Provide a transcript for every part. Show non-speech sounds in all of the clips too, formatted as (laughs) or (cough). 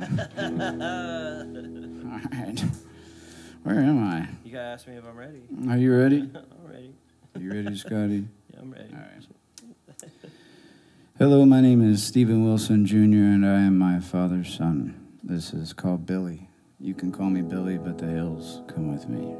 All right. Where am I? You gotta ask me if I'm ready. Are you ready? (laughs) I'm ready. You ready, Scotty? (laughs) Yeah, I'm ready. All right. Hello, my name is Stephen Wilson Jr., and I am my father's son. This is called Billy. You can call me Billy, but the hills come with me.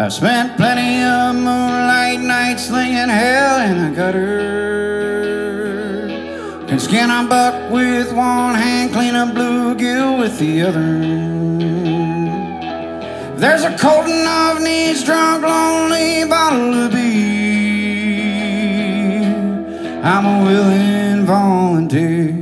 I spent plenty of moonlight nights slinging hell in the gutter. Can skin a buck with one hand, clean a bluegill with the other. There's a cold enough needs drunk, lonely bottle of beer. I'm a willing volunteer.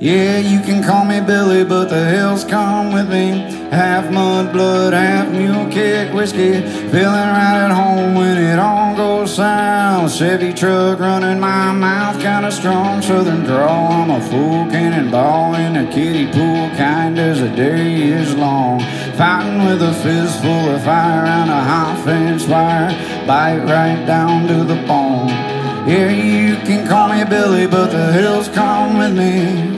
Yeah, you can call me Billy, but the hills come with me. Half mud, blood, half mule kick, whiskey. Feeling right at home when it all goes south. Chevy truck running my mouth, kinda strong southern drawl. I'm a full cannonball in a kiddie pool, kind as a day is long. Fighting with a fistful of fire and a hot fence wire. Bite right down to the bone. Yeah, you can call me Billy, but the hills come with me.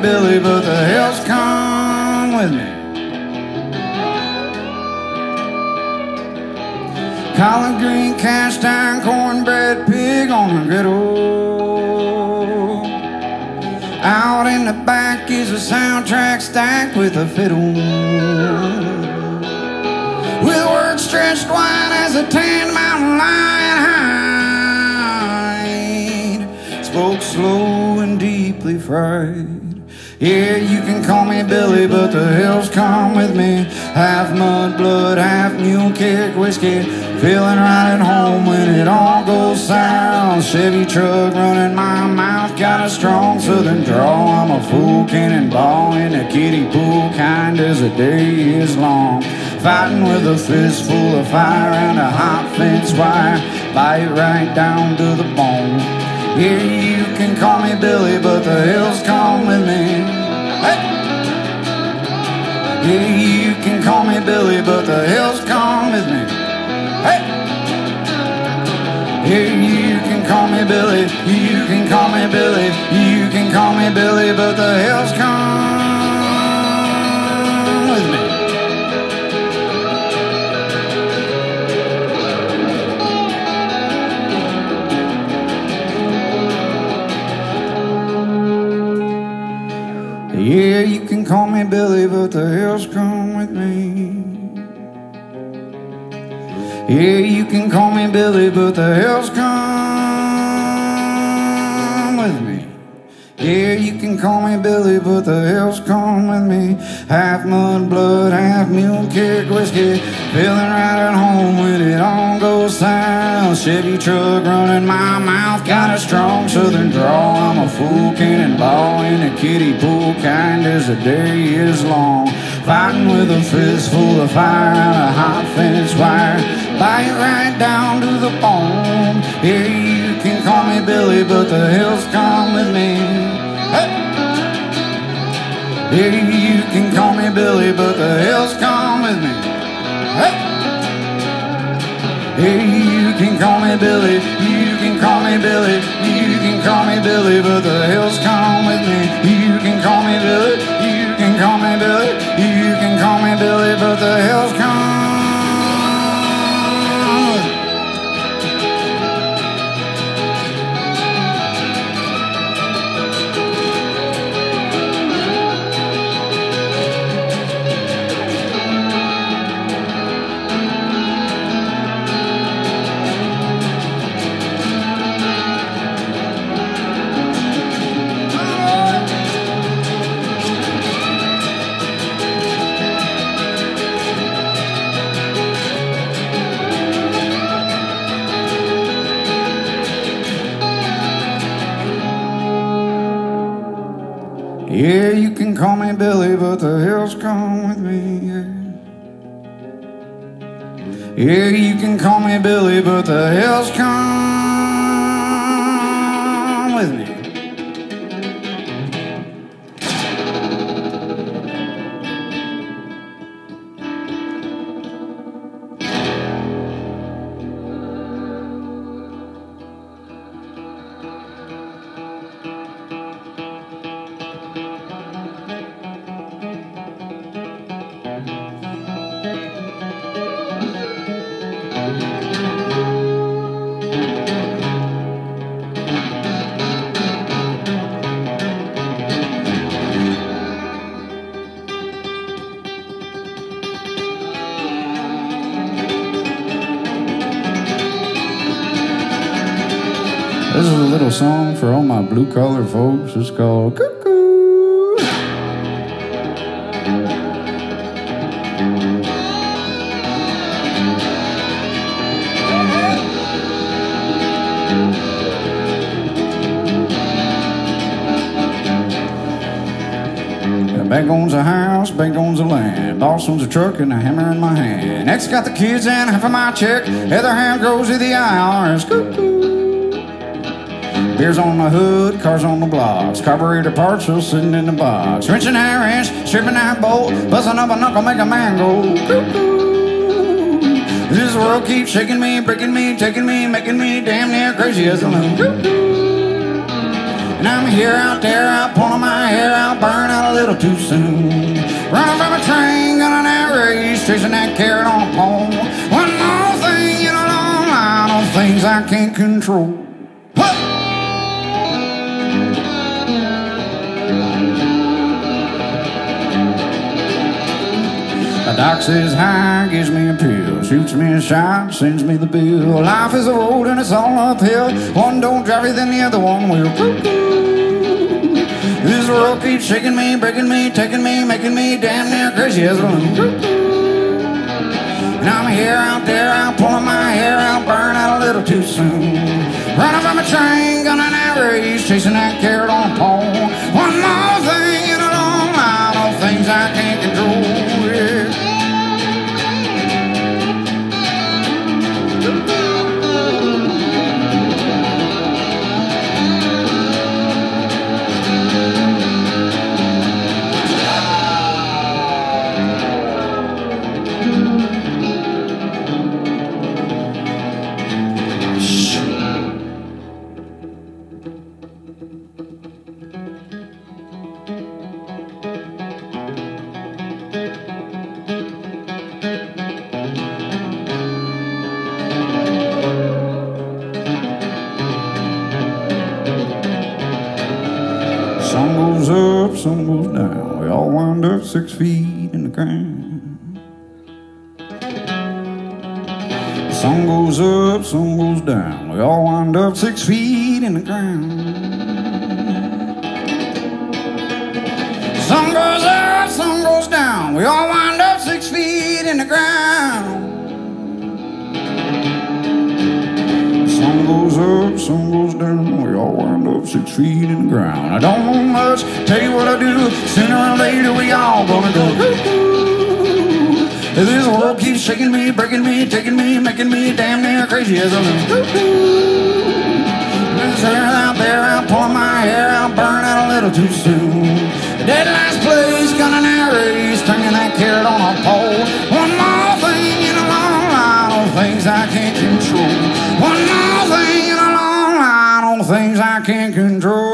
Billy, but the hills come with me. Collard green, cast iron, cornbread, pig on a griddle. Out in the back is a soundtrack stacked with a fiddle. With words stretched wide as a tan mountain lion hide. Spoke slow deeply fried. Yeah, you can call me Billy, but the hills come with me. Half mud, blood, half mule kick, whiskey. Feeling right at home when it all goes south. Chevy truck running my mouth, got a strong southern drawl. I'm a fool cannonball in a kiddie pool, kind as a day is long. Fighting with a fistful of fire and a hot fence wire. Bite right down to the bone. Yeah, you can call me Billy, but the hills come with me. Hey! Yeah, you can call me Billy, but the hills come with me. Hey! Yeah, you can call me Billy, you can call me Billy, you can call me Billy, but the hills come call me Billy, but the hills come with me. Yeah, you can call me Billy, but the hills come with me. Yeah, you can call me Billy, but the hills come with me. Half mud, blood, half mule kick, whiskey. Feeling right at home when it all goes south. Chevy truck running my mouth, got a strong southern drawl. I'm a full cannonball in a kiddie pool, kind as a day is long. Fighting with a fistful of fire and a hot fence wire. Bite right down to the bone. Yeah, you can call me Billy, but the hills come with me. Hey! Yeah, you can call me Billy, but the hills come with me. Hey! Yeah, you can call me Billy, you can call me Billy, you can call me Billy, but the hills come with me. You can call me Billy, you can call me Billy, you can call me Billy, but the hills come. Yeah, you can call me Billy, but the hills come with me. Yeah, Yeah, you can call me Billy, but the hills come with me. Song for all my blue collar folks. It's called Cuckoo. Back owns a house, bank owns a land. Boss owns a truck and a hammer in my hand. Next got the kids and half of my check. Other hand goes to the IRS. Cuckoo. Beers on the hood, cars on the blocks. Carburetor parts are sitting in the box. Wrenching that wrench, stripping that bolt. Busting up a knuckle, make a man go. This world keeps shaking me, breaking me, taking me, making me damn near crazy as a loon. And I'm here out there, out pulling my hair out, burn out a little too soon. Running from a train, gunning that race, chasing that carrot on a pole. One more thing in a long line of things I can't control. Doc says hi, gives me a pill, shoots me a shot, sends me the bill. Life is a road and it's all uphill. One don't drive you, then the other one will. This world keeps shaking me, breaking me, taking me, making me damn near crazy as a. And I'm here out there, out pulling my hair out, burn out a little too soon. Running from a train, gunning that race, chasing that carrot on a pole. One more thing in a long line of things I can't some goes down. We all wind up six feet in the ground. Some goes up, some goes down. We all wind up six feet in the ground. Some goes up, some goes down. We all wind up six feet in the ground. Goes up, some goes down. We all wind up six feet in the ground. I don't know much, tell you what I do. Sooner or later, we all gonna go cuckoo. This world keeps shaking me, breaking me, taking me, making me damn near crazy as a loon. This hair out there, out pulling my hair out, burn out a little too soon. Dead last place, gunning that race, turning that carrot on a pole. One more thing in a long line of things I can't control. Things I can't control.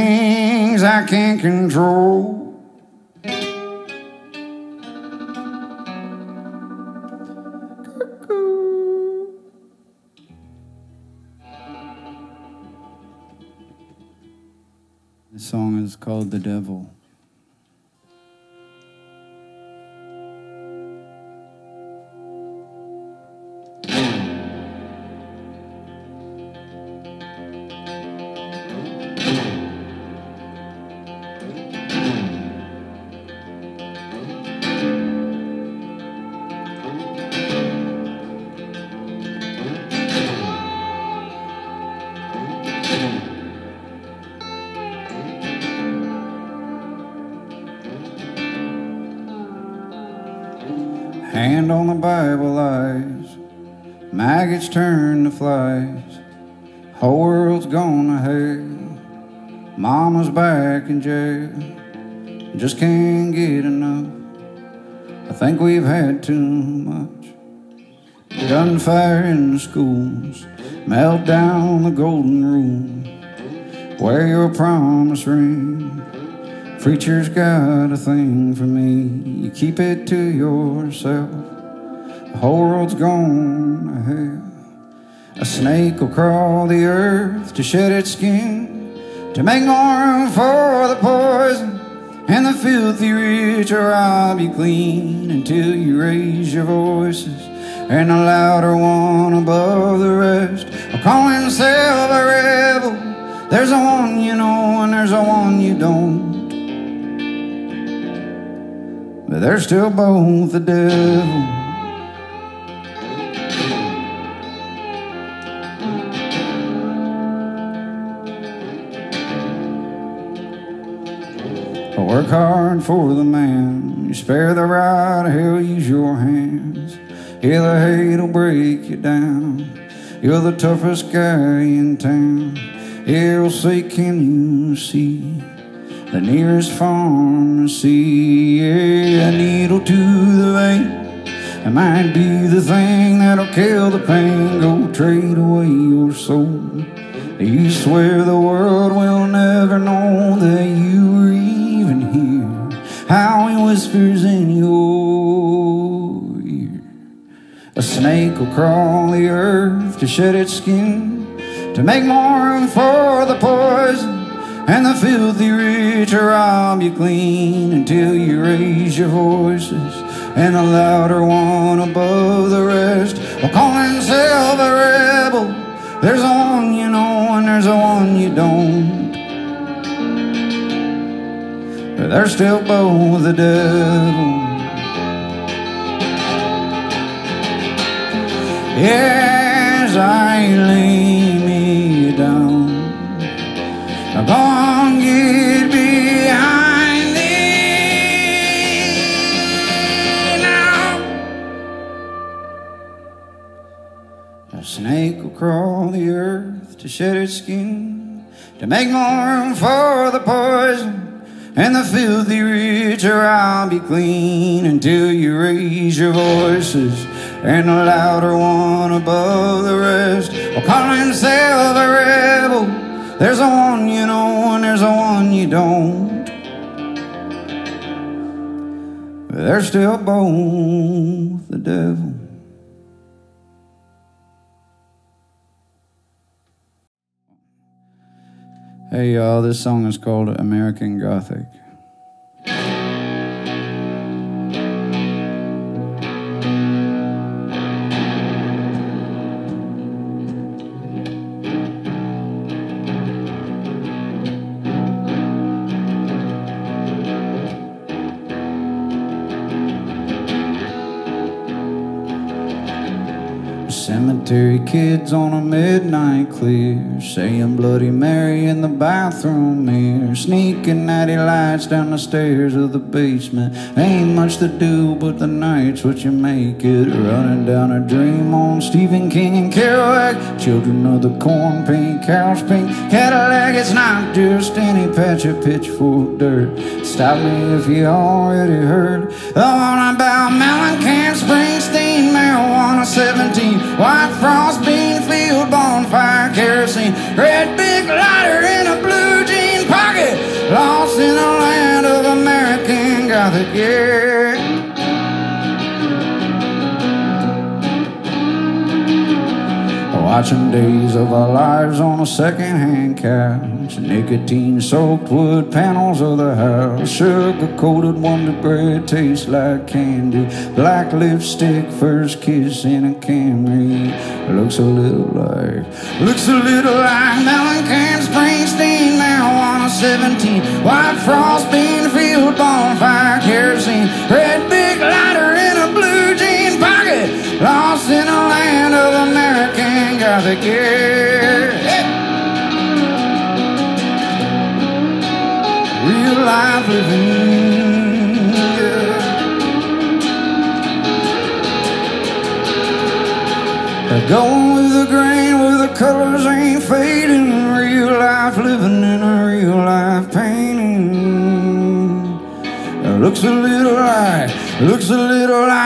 Things I can't control. This song is called The Devil. On the Bible lies. maggots turn to flies. Whole world's gone to hell. Mama's back in jail. Just can't get enough. I think we've had too much. Gunfire in the schools, melt down the golden rule. Wear your promise ring. Preacher's got a thing for me. You keep it to yourself. The whole world's gone to hell. A snake will crawl the earth to shed its skin, to make more room for the poison. And the filthy rich will rob you clean until you raise your voices. And the louder one above the rest will call himself a rebel. There's a one you know and there's a one you don't. But they're still both the devil. Work hard for the man. You spare the right, hell, use your hands. Yeah, the hate'll break you down. You're the toughest guy in town. Will say, can you see the nearest pharmacy? Yeah, a needle to the vein. It might be the thing that'll kill the pain. Go trade away your soul. You swear the world will never know that you were. How he whispers in your ear. A snake will crawl the earth to shed its skin, to make more room for the poison. And the filthy rich will rob you clean until you raise your voices. And the louder one above the rest will call himself a rebel. There's a one you know and there's a one you don't. They're still both the devil. Yes, I lay me down. Now go on, get behind thee now. A snake will crawl the earth to shed its skin, to make more room for the poison. And the filthy rich are I'll be clean until you raise your voices. And the louder one above the rest will call himself a rebel. There's a one you know and there's a one you don't. They're still both the devil. Hey y'all, this song is called American Gothic. Cemetery kids on a midnight clear, saying Bloody Mary in the bathroom mirror, sneaking natty lights down the stairs of the basement. Ain't much to do, but the night's what you make it. Running down a dream on Stephen King and Kerouac, children of the corn pink, cows pink, Cadillac. It's not just any patch of pitchfork dirt. Stop me if you already heard the one about Mellencamp, Watching days of our lives on a second-hand couch. Nicotine-soaked wood panels of the house. Sugar-coated Wonder Bread tastes like candy. Black lipstick, first kiss in a Camry Looks a little like Looks a little like Mellencamp, Springsteen Marijuana 17 White frost, bean field, bonfire, kerosene Red out again. Real life living. Yeah. Going with the grain where the colors ain't fading. Real life living in a real life painting. It looks a little like, looks a little like.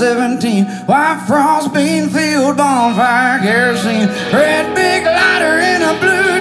17. White frost bean field bonfire kerosene. Red big lighter in a blue